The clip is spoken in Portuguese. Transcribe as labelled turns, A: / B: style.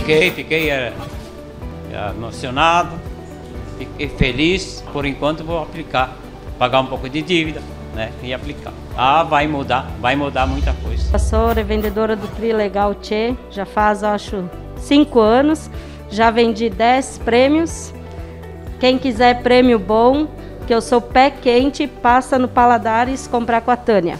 A: Fiquei, fiquei é, emocionado, fiquei feliz. Por enquanto vou aplicar, pagar um pouco de dívida, né? E aplicar. Ah, vai mudar, vai mudar muita coisa.
B: Eu sou revendedora do Trilegal Tchê, já faz acho cinco anos. Já vendi 10 prêmios. Quem quiser prêmio bom, que eu sou pé quente, passa no Paladares comprar com a Tânia.